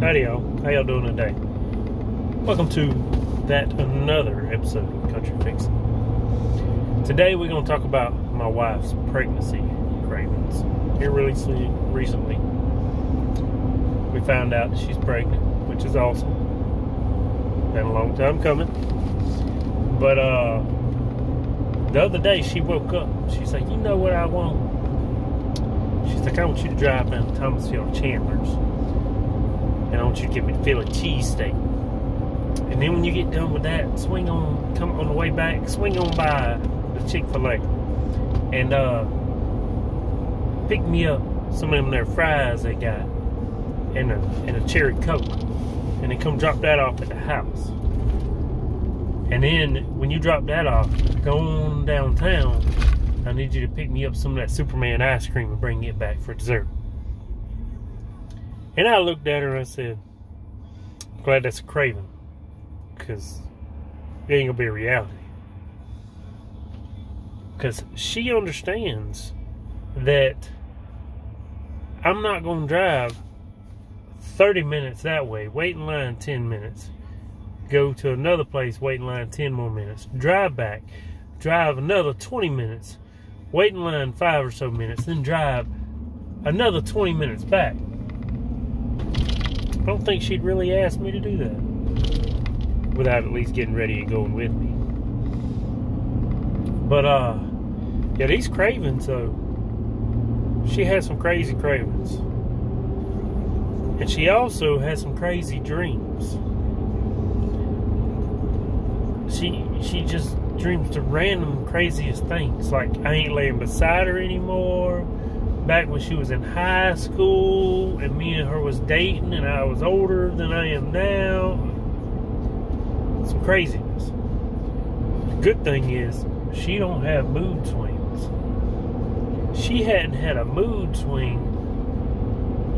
Howdy y'all, how y'all doing today? Welcome to that another episode of Country Fixin. Today we're going to talk about my wife's pregnancy cravings. Here really recently, we found out that she's pregnant, which is awesome. Been a long time coming. But uh the other day she woke up, she's like, you know what I want? She's like, I want you to drive down to Thomasville Chandler's and I want you to give me the Philly cheesesteak. And then when you get done with that, swing on, come on the way back, swing on by the Chick-fil-A and uh, pick me up some of them their fries they got and a, and a cherry coke. And then come drop that off at the house. And then when you drop that off, go on downtown, I need you to pick me up some of that Superman ice cream and bring it back for dessert. And I looked at her and I said, glad that's a craving. Because it ain't going to be a reality. Because she understands that I'm not going to drive 30 minutes that way, wait in line 10 minutes, go to another place, wait in line 10 more minutes, drive back, drive another 20 minutes, wait in line five or so minutes, then drive another 20 minutes back. I don't think she'd really ask me to do that without at least getting ready and going with me. But, uh, yeah, these cravings, though, she has some crazy cravings. And she also has some crazy dreams. She she just dreams the random craziest things. Like I ain't laying beside her anymore back when she was in high school and me and her was dating and I was older than I am now. Some craziness. The good thing is she don't have mood swings. She hadn't had a mood swing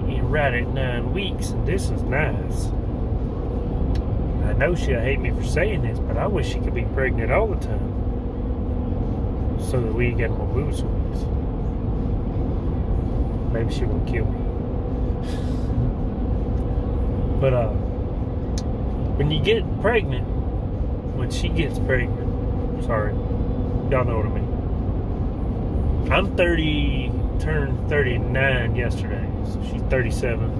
in right at nine weeks and this is nice. I know she'll hate me for saying this, but I wish she could be pregnant all the time so that we get more mood swings. Maybe she won't kill me. But uh, when you get pregnant, when she gets pregnant, sorry, y'all know what I mean. I'm 30, turned 39 yesterday, so she's 37.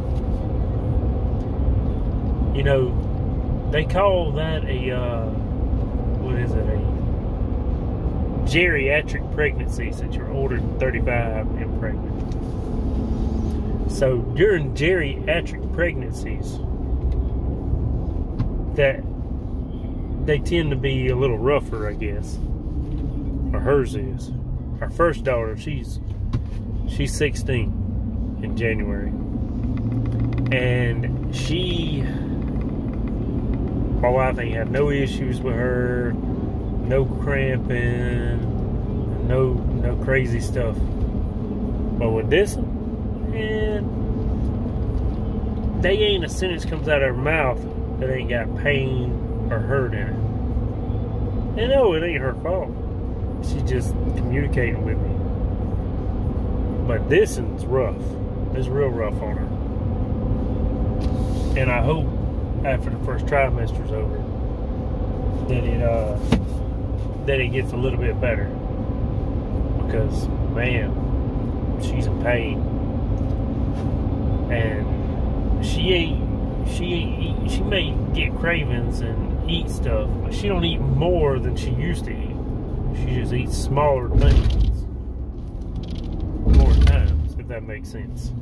You know, they call that a, uh, what is it, a geriatric pregnancy since you're older than 35 and pregnant. So during geriatric pregnancies, that they tend to be a little rougher, I guess. Or hers is. Our first daughter, she's she's 16 in January. And she my wife ain't had no issues with her, no cramping, no no crazy stuff. But with this one, and they ain't a sentence comes out of her mouth that ain't got pain or hurt in it. And no, it ain't her fault. She's just communicating with me. But this one's rough. It's real rough on her. And I hope after the first trimester's over that it uh that it gets a little bit better. Because man, she's in pain and she she ain't she may get cravings and eat stuff, but she don't eat more than she used to eat. She just eats smaller things more times, if that makes sense.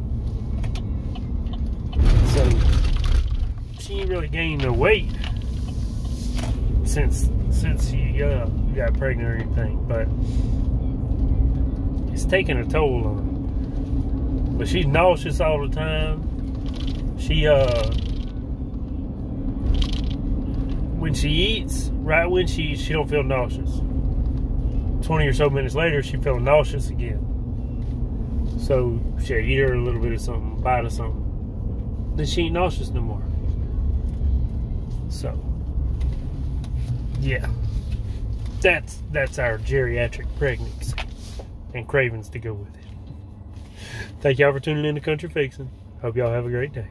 So she ain't really gained no weight since since she uh, got pregnant or anything, but it's taking a toll on her. But she's nauseous all the time. She, uh, when she eats, right when she she don't feel nauseous. 20 or so minutes later, she feels nauseous again. So she eat her a little bit of something, bite of something. Then she ain't nauseous no more. So, yeah. That's that's our geriatric pregnancy and cravings to go with it. Thank y'all for tuning in to Country Fixin. Hope y'all have a great day.